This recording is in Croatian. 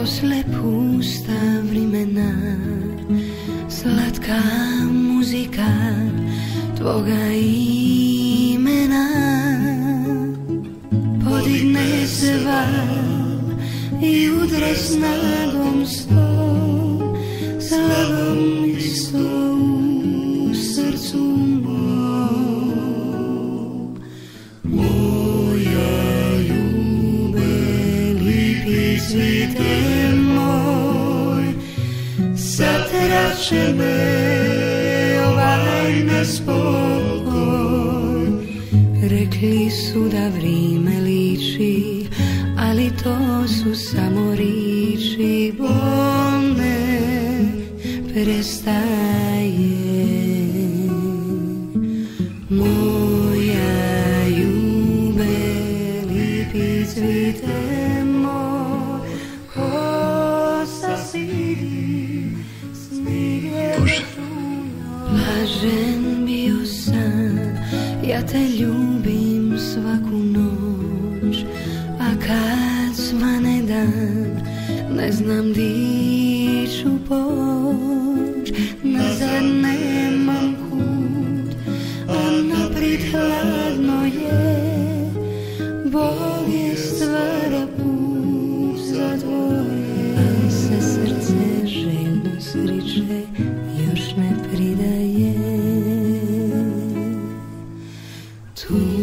poslepú vremena Sladká muzika tvoga i val i udre snagom sto Slagom isto u srcu mom. Moja ljube, lipi cvite moj Zatrače me ovaj nespokoj. Rekli su da vrime liči to su samo riči Bolne prestaje moja ljube, lipi cvite moj, ko sa sidi, snige Bože. Blažen bio sam, ja te ljubim svane dan, ne znam di ću poć, nazad nemam kut, a naprijed hladno je, Bog je stvara put za tvoje, se srce željno sriče, još ne pridaje. Tuče